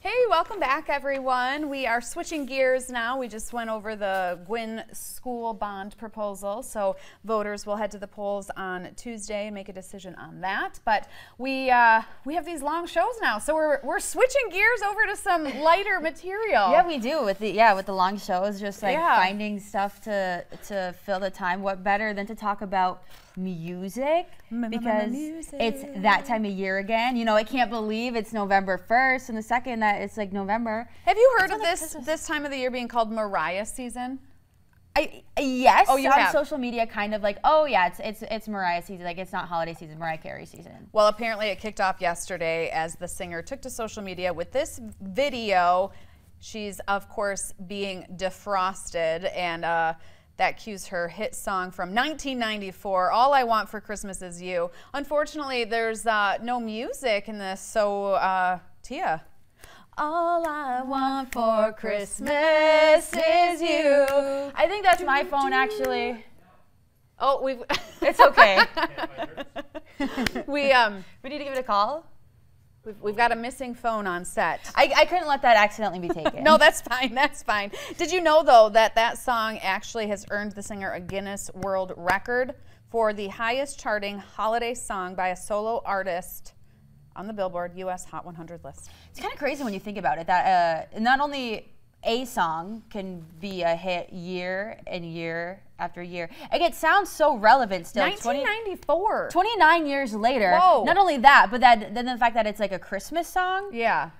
Hey, welcome back, everyone. We are switching gears now. We just went over the Gwinn school bond proposal, so voters will head to the polls on Tuesday and make a decision on that. But we uh, we have these long shows now, so we're we're switching gears over to some lighter material. Yeah, we do with the yeah with the long shows, just like Yeah. finding stuff to to fill the time. What better than to talk about music because it's that time of year again. You know, I can't believe it's November first, and the second that it's like November. Have you heard of this Christmas- this time of the year being called Mariah season? I yes, Oh, you on have. social media, kind of like oh yeah, it's it's it's Mariah season. Like it's not holiday season, Mariah Carey season. Well, apparently it kicked off yesterday as the singer took to social media with this video. She's, of course, being defrosted, and uh, that cues her hit song from 1994, All I Want for Christmas Is You. Unfortunately, there's uh, no music in this, so uh, Tia. All I want for Christmas is you. I think that's my phone actually. Oh, we've. It's okay. we um, we need to give it a call. We've, we've got a missing phone on set. I, I couldn't let that accidentally be taken. No, that's fine. That's fine. Did you know though that that song actually has earned the singer a Guinness World Record for the highest charting holiday song by a solo artist on the Billboard US Hot 100 list? It's kind of crazy when you think about it that uh, not only a song can be a hit year and year after year. Like it sounds so relevant still. 20 1994. 29 years later. Whoa. Not only that, but that then the fact that it's like a Christmas song. Yeah.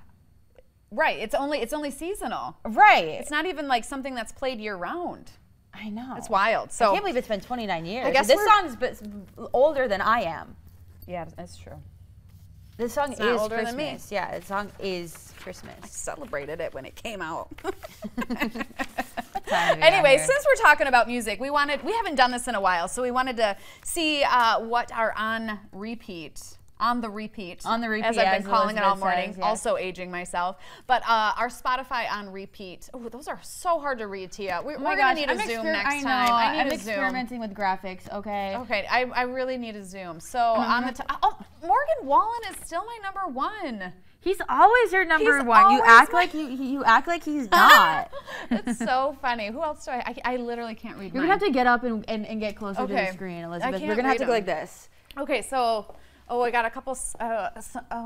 Right. It's only it's only seasonal. Right. It's not even like something that's played year round. I know. It's wild. So I can't believe it's been 29 years. I guess this song's older than I am. yeah, that's true. This song not is Christmas. Yeah, the song is Christmas. I Celebrated it when it came out. Time to be Anyway, since we're talking about music, we wanted we haven't done this in a while, so we wanted to see uh, what are on repeat. On the repeat. On the repeat, As I've as been calling it all morning. says, yeah. Also aging myself. But uh, our Spotify on repeat. Oh, those are so hard to read, Tia. We, Oh we're my going to need a I'm Zoom next I know. time. I need I'm a Zoom. experimenting with graphics. Okay. Okay, I, I really need a Zoom. So on the top, oh, Morgan Wallen is still my number one. He's always your number He's one. You act like you you act like he's not. it's so funny. Who else do I? I, I literally can't read. You're mine. gonna have to get up and, and, and get closer to the screen, I Elizabeth. can't We're gonna have to go 'em. like this. Okay, so oh, I got a couple. Uh,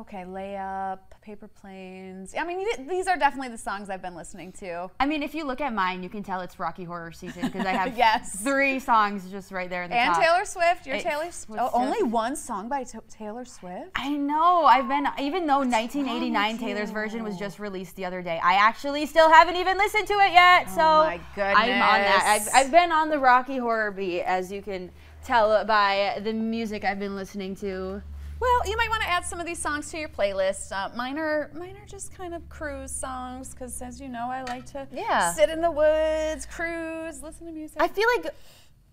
okay, layup, paper planes. I mean, th- these are definitely the songs I've been listening to. I mean, if you look at mine, you can tell it's Rocky Horror season because I have Yes. three songs just right there in the And top. Taylor Swift. You're It- Taylor. Swift. Oh, only one song by Ta- Taylor Swift. I know. I've been even though wrong 1989 Taylor's version was just released the other day. I actually still haven't even listened to it yet. so Oh my I'm on that. I've, I've been on the Rocky Horror beat, as you can tell by the music I've been listening to. Well, you might want to add some of these songs to your playlist. Uh, mine are mine are just kind of cruise songs because, as you know, I like to Yeah. sit in the woods, cruise, listen to music. I feel like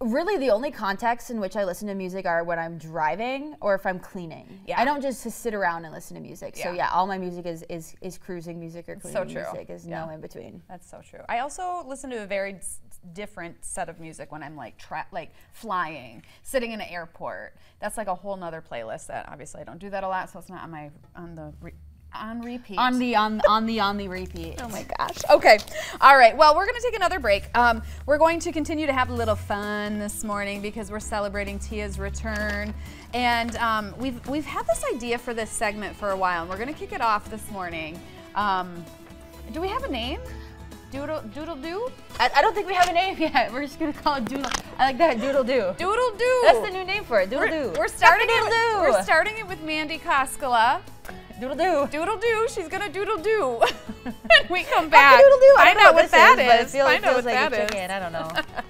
really the only contexts in which I listen to music are when I'm driving or if I'm cleaning. Yeah. I don't just sit around and listen to music. Yeah. So Yeah. all my music is is, is cruising music or so cleaning true. music. Is Yeah. no in between. That's so true. I also listen to a very s- different set of music when I'm like tra- like flying, sitting in an airport. That's like a whole nother playlist that obviously I don't do that a lot, so it's not on my on the re- on repeat. On the on on the on the repeat. Oh my gosh. Okay. All right. Well, we're going to take another break. Um, we're going to continue to have a little fun this morning because we're celebrating Tia's return, and um, we've we've had this idea for this segment for a while, and we're going to kick it off this morning. Um, do we have a name? Doodle Doodle Doo? I, I don't think we have a name yet. We're just gonna call it doodle. I like that doodle doo. Doodle Doo. That's the new name for it. Doodle We're, we're starting it. doodle doo. We're starting it with Mandy Koskela. doodle doo. Doodle Doo. She's gonna doodle do. we come back, Doodle doo. I find don't know out what that is, but it is. feels, Find it feels what like that a is. chicken. I don't know.